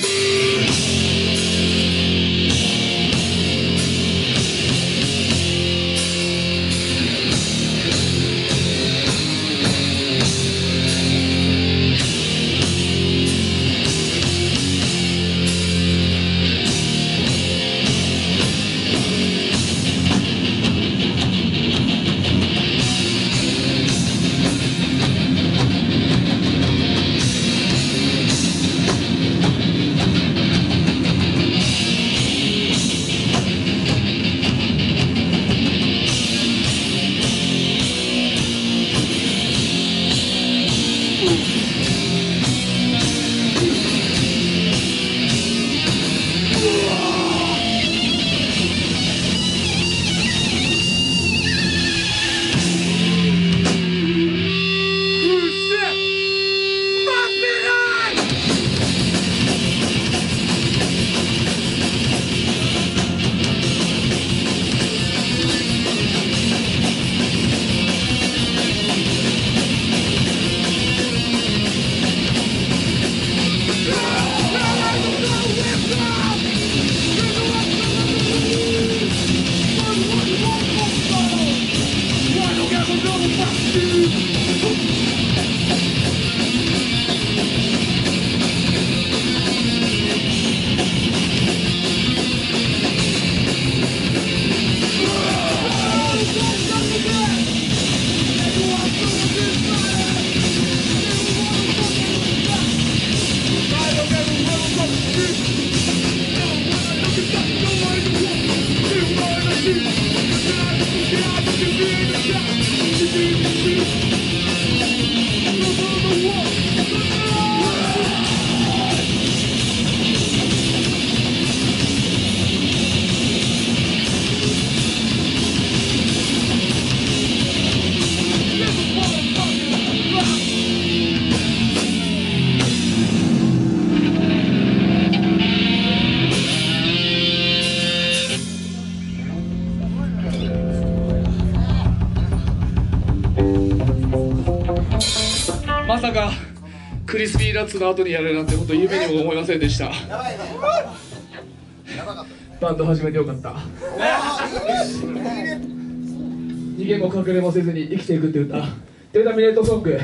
まーナッツの後にやれるなんて本当夢にも思いませんでしたバンド始めてよかった逃げも隠れもせずに生きていくって歌データミネートソング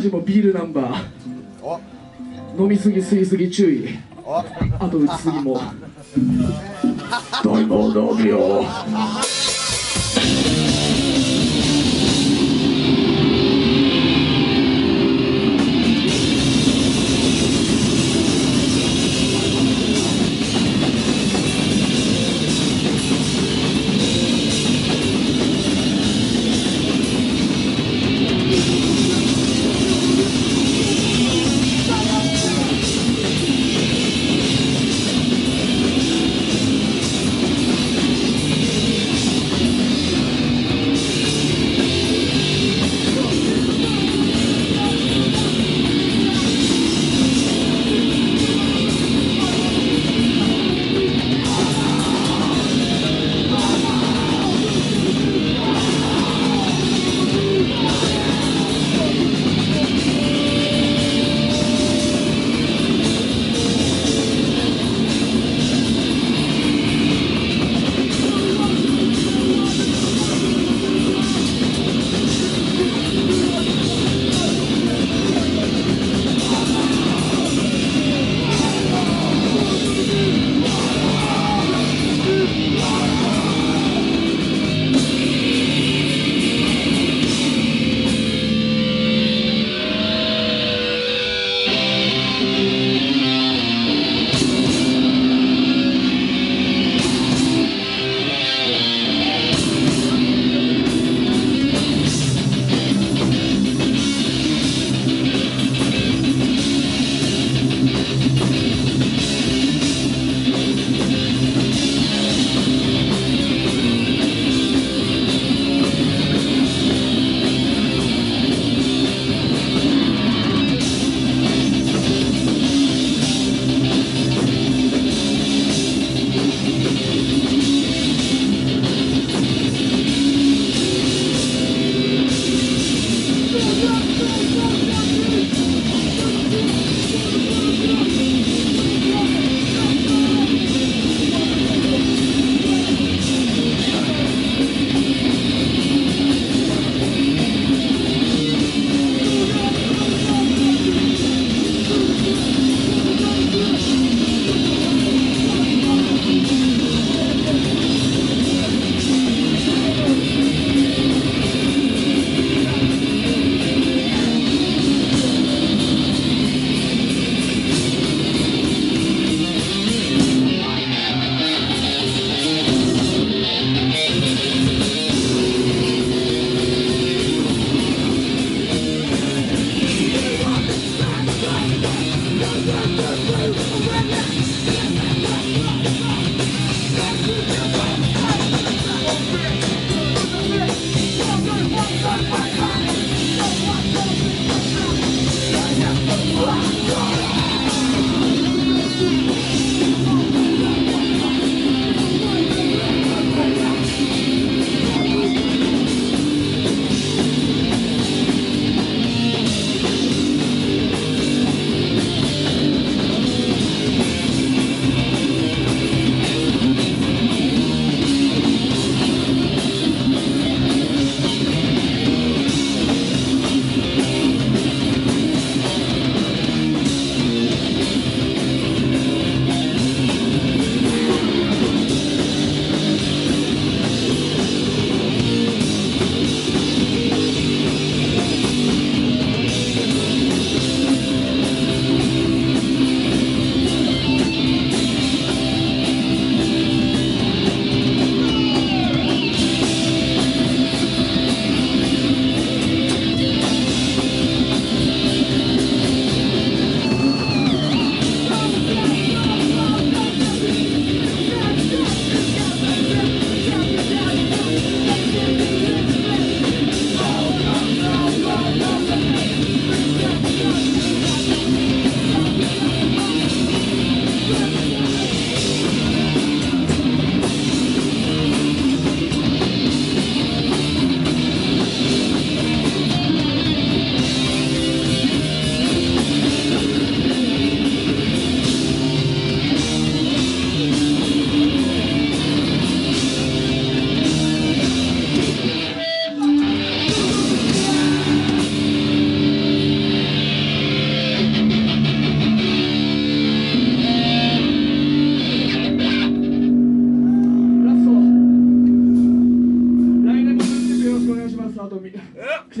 俺たちもビールナンバー。お。飲みすぎ吸いすぎ注意。お。あと打ちすぎも。大問題よ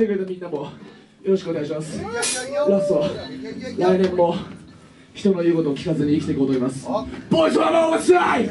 てくれたみんなもよろしくお願いします。ラスト来年も人の言うことを聞かずに生きていこうと思います。ボイスはもう落ちない！